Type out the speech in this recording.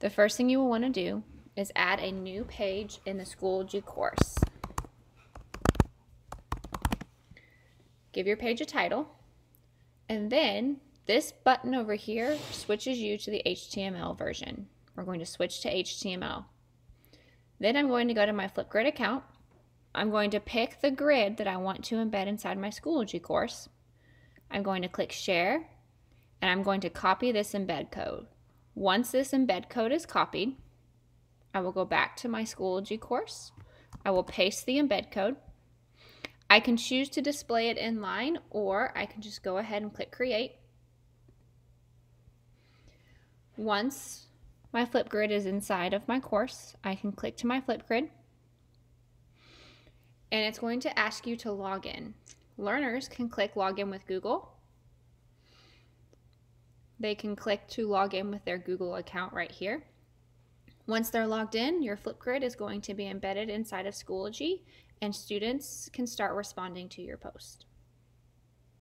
The first thing you will want to do is add a new page in the Schoology course. Give your page a title, and then this button over here switches you to the HTML version. We're going to switch to HTML. Then I'm going to go to my Flipgrid account. I'm going to pick the grid that I want to embed inside my Schoology course. I'm going to click Share, and I'm going to copy this embed code. Once this embed code is copied, I will go back to my Schoology course. I will paste the embed code. I can choose to display it in line or I can just go ahead and click create. Once my Flipgrid is inside of my course, I can click to my Flipgrid and it's going to ask you to log in. Learners can click login with Google. They can click to log in with their Google account right here. Once they're logged in, your Flipgrid is going to be embedded inside of Schoology and students can start responding to your post.